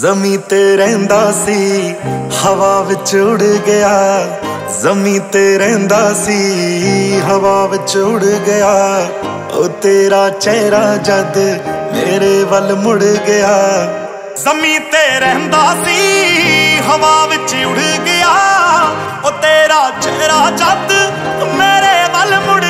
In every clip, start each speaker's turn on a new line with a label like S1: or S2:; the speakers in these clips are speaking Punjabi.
S1: ਜ਼ਮੀ ਤੇ ਰਹਿੰਦਾ ਸੀ, ਹਵਾ ਵਿੱਚ ਉੜ ਗਿਆ। ਜ਼ਮੀ ਤੇ ਰਹਿੰਦਾ ਸੀ, ਹਵਾ ਵਿੱਚ ਉੜ ਗਿਆ। ਉਹ ਤੇਰਾ ਚਿਹਰਾ ਜਦ ਮੇਰੇ ਵੱਲ ਮੁੜ ਗਿਆ। ਜ਼ਮੀ ਤੇ ਰਹਿੰਦਾ ਸੀ, ਹਵਾ ਵਿੱਚ ਉੜ ਗਿਆ। ਉਹ ਤੇਰਾ ਚਿਹਰਾ ਜਦ ਮੇਰੇ ਵੱਲ ਮੁੜ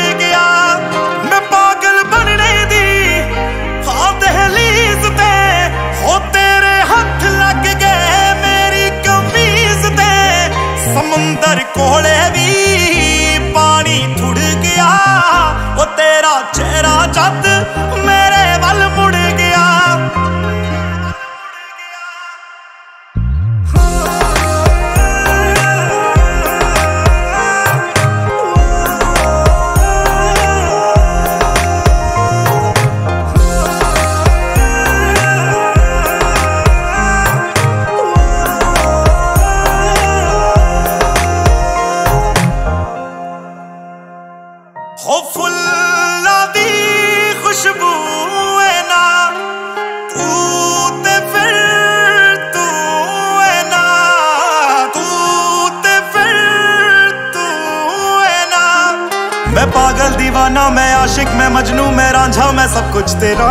S1: ਪਾਗਲ دیਵਾਨਾ ਮੈਂ ਆਸ਼ਿਕ ਮੈਂ ਮਜਨੂ ਮੈਂ ਰਾਂਝਾ ਮੈਂ ਸਭ ਕੁਝ ਤੇਰਾ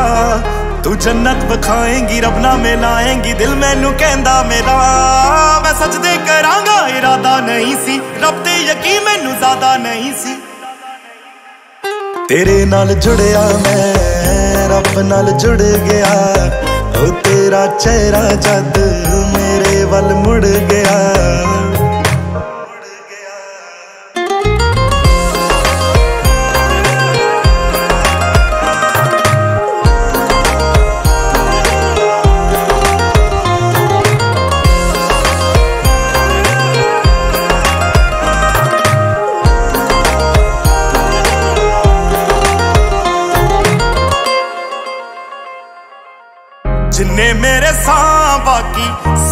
S1: ਤੂੰ ਜੰਨਤ ਬਖਾਏਂਗੀ ਰੱਬ ਨਾ ਮਿਲਾਏਂਗੀ ਦਿਲ ਮੈਨੂੰ ਕਹਿੰਦਾ ਮੇਰਾ ਮੈਂ ਸਜਦੇ ਕਰਾਂਗਾ ਇਰਾਦਾ ਨਹੀਂ ਸੀ ਰੱਬ ਤੇ ਯਕੀਨ ਮੈਨੂੰ ਜ਼ਿਆਦਾ ਨਹੀਂ ਸੀ ਤੇਰੇ ਨਾਲ ਜੁੜਿਆ ਮੈਂ ਰੱਬ ਨਾਲ ਜੁੜ ਗਿਆ ਉਹ ਤੇਰਾ ਚਿਹਰਾ ਜਦ ਮੇਰੇ ਵੱਲ ਮੁੜ ਗਿਆ ਜਿੰਨੇ ਮੇਰੇ ਸਾਹ ਬਾਕੀ,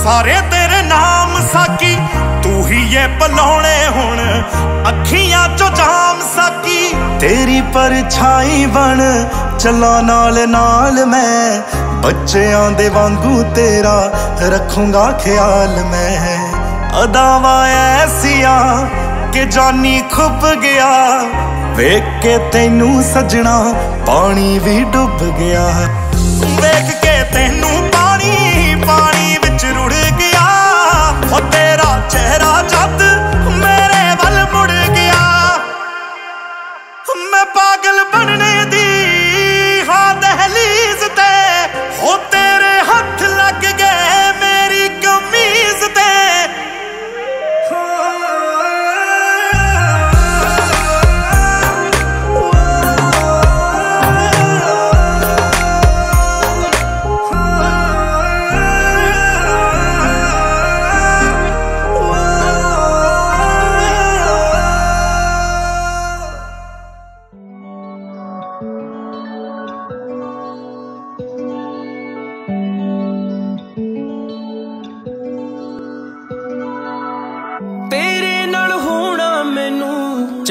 S1: ਸਾਰੇ ਤੇਰੇ ਨਾਮ ਸਾਕੀ। ਤੂੰ ਹੀ ਇਹ ਬਲਾਉਣੇ ਹੁਣ, ਅੱਖੀਆਂ ਚੋਂ ਜਾਮ ਸਾਕੀ। ਤੇਰੀ ਪਰਛਾਈ ਬਣ, ਚੱਲਾਂ ਨਾਲ ਨਾਲ ਮੈਂ। ਬੱਚਿਆਂ ਦੇ ਵਾਂਗੂ ਤੇਰਾ ਰੱਖੂੰਗਾ ਖਿਆਲ ਮੈਂ। ਅਦਾਵਾਂ ਐਸੀਆਂ ਕਿ ਜਾਨੀ ਖੁੱਬ ਗਿਆ। ਵੇਖ ਕੇ ਤੈਨੂੰ ਸਜਣਾ, ਪਾਣੀ ਵੀ ਡੁੱਬ ਗਿਆ। ਵੇਖ ਕੇ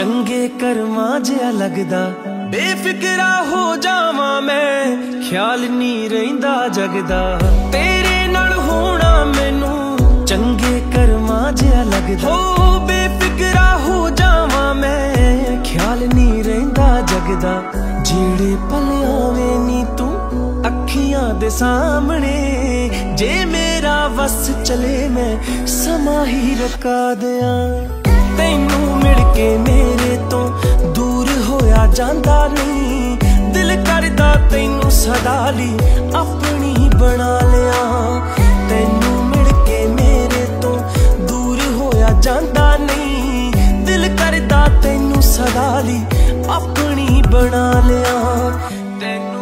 S2: ਚੰਗੇ ਕਰਮਾਂ ਜਿਹਾ ਲੱਗਦਾ। ਬੇਫਿਕਰਾ ਹੋ ਜਾਵਾਂ ਮੈਂ, ਖਿਆਲ ਨਹੀਂ ਰਹਿੰਦਾ ਜਗਦਾ। ਤੇਰੇ ਨਾਲ ਹੋਣਾ ਮੈਨੂੰ ਚੰਗੇ ਕਰਮਾਂ ਜਿਹਾ ਲੱਗਦਾ। ਹੋ, ਬੇਫਿਕਰਾ ਹੋ ਜਾਵਾਂ ਮੈਂ, ਖਿਆਲ ਨਹੀਂ ਰਹਿੰਦਾ ਜਗਦਾ। ਜਿਹੜੇ ਪਲ ਆਵੇਂ ਨੀ ਤੂੰ ਅੱਖੀਆਂ ਦੇ ਸਾਹਮਣੇ, ਜੇ ਮੇਰਾ ਵਸ ਚਲੇ ਮੈਂ ਸਮਾਂ ਹੀ ਰਕਾ ਦਿਆਂ। ਤੈਨੂੰ ਮਿਲ ਕੇ ਮੇਰੇ ਤੋਂ ਦੂਰ ਹੋਇਆ ਜਾਂਦਾ ਨਹੀਂ। ਦਿਲ ਕਰਦਾ ਤੈਨੂੰ ਸਦਾ ਲਈ ਆਪਣੀ ਬਣਾ ਲਿਆ। ਤੈਨੂੰ ਮਿਲ ਕੇ ਮੇਰੇ ਤੋਂ ਦੂਰ ਹੋਇਆ ਜਾਂਦਾ ਨਹੀਂ। ਦਿਲ ਕਰਦਾ ਤੈਨੂੰ ਸਦਾ ਲਈ ਆਪਣੀ ਬਣਾ ਲਿਆ। ਤੈਨੂੰ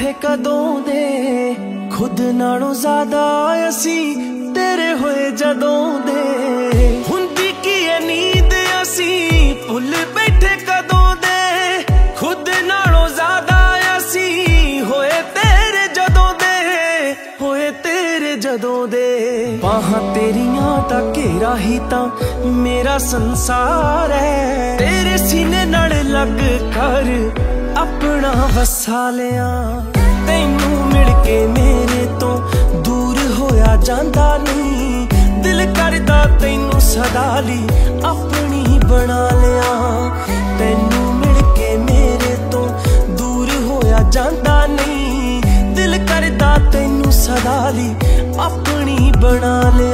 S2: ਬੈਠੇ ਕਦੋਂ ਦੇ ਖੁਦ ਨਾਲੋਂ ਜ਼ਿਆਦਾ ਅਸੀਂ ਤੇਰੇ ਹੋਏ ਜਦੋਂ ਦੇ। ਹੁੰਦੀ ਕੀ ਇਹ ਨੀਂਦ ਅਸੀਂ? ਭੁੱਲ ਬੈਠੇ ਕਦੋਂ ਦੇ? ਖੁਦ ਨਾਲੋਂ ਜ਼ਿਆਦਾ ਅਸੀਂ ਹੋਏ ਤੇਰੇ ਜਦੋਂ ਦੇ। ਹੋਏ ਤੇਰੇ ਜਦੋਂ ਦੇ। ਬਾਹਾਂ ਤੇਰੀਆਂ ਦਾ ਘੇਰਾ ਹੀ ਤਾਂ ਮੇਰਾ ਸੰਸਾਰ ਹੈ ਤੇਰੇ ਸੀਨੇ ਨਾਲ ਲੱਗ ਕਰ ਆਪਣਾ ਵਸਾ ਲਿਆ। ਤੈਨੂੰ ਮਿਲ ਕੇ ਮੇਰੇ ਤੋਂ ਦੂਰ ਹੋਇਆ ਜਾਂਦਾ ਨਹੀਂ ਦਿਲ ਕਰਦਾ ਤੈਨੂੰ ਸਦਾ ਲਈ ਆਪਣੀ ਬਣਾ ਲਿਆ। ਤੈਨੂੰ ਮਿਲ ਕੇ ਮੇਰੇ ਤੋਂ ਦੂਰ ਹੋਇਆ ਜਾਂਦਾ ਨਹੀਂ ਦਿਲ ਕਰਦਾ ਤੈਨੂੰ ਸਦਾ ਲਈ ਆਪਣੀ ਬਣਾ ਲਿਆ।